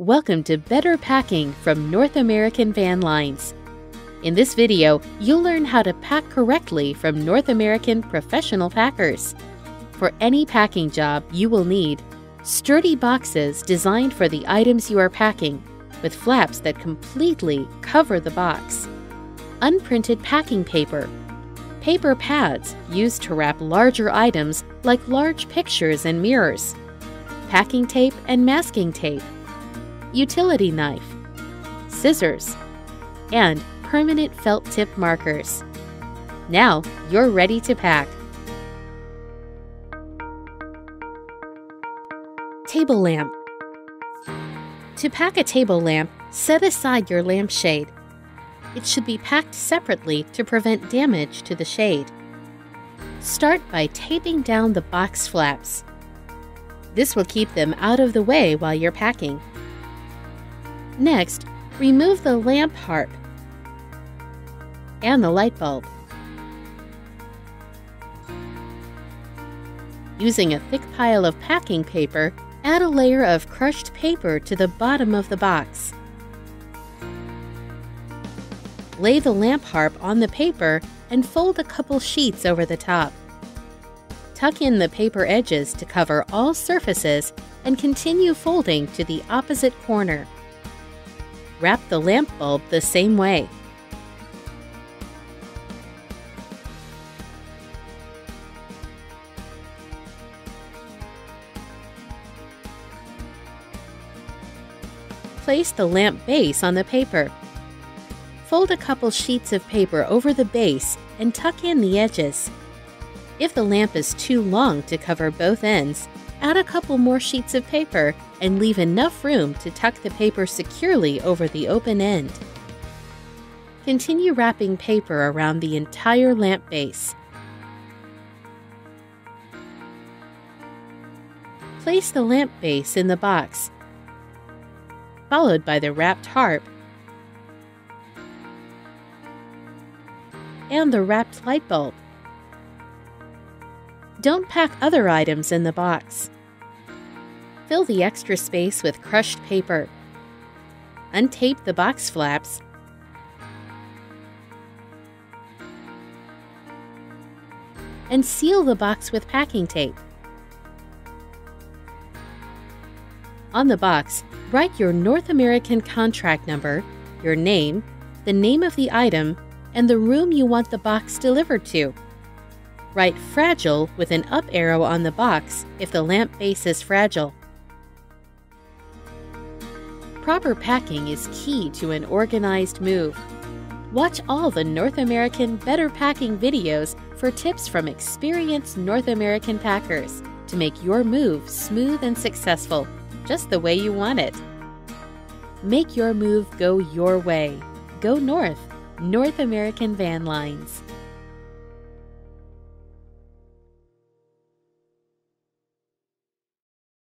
Welcome to Better Packing from North American Van Lines. In this video, you'll learn how to pack correctly from North American professional packers. For any packing job, you will need sturdy boxes designed for the items you are packing, with flaps that completely cover the box, unprinted packing paper, paper pads used to wrap larger items like large pictures and mirrors, packing tape and masking tape, utility knife, scissors, and permanent felt tip markers. Now you're ready to pack. Table lamp. To pack a table lamp, set aside your lampshade. It should be packed separately to prevent damage to the shade. Start by taping down the box flaps. This will keep them out of the way while you're packing. Next, remove the lamp harp and the light bulb. Using a thick pile of packing paper, add a layer of crushed paper to the bottom of the box. Lay the lamp harp on the paper and fold a couple sheets over the top. Tuck in the paper edges to cover all surfaces and continue folding to the opposite corner. Wrap the lamp bulb the same way. Place the lamp base on the paper. Fold a couple sheets of paper over the base and tuck in the edges. If the lamp is too long to cover both ends, add a couple more sheets of paper and leave enough room to tuck the paper securely over the open end. Continue wrapping paper around the entire lamp base. Place the lamp base in the box, followed by the wrapped harp and the wrapped light bulb. Don't pack other items in the box. Fill the extra space with crushed paper. Untape the box flaps. And seal the box with packing tape. On the box, write your North American contract number, your name, the name of the item, and the room you want the box delivered to. Write fragile with an up arrow on the box if the lamp base is fragile. Proper packing is key to an organized move. Watch all the North American Better Packing videos for tips from experienced North American packers to make your move smooth and successful, just the way you want it. Make your move go your way. Go north, North American Van Lines.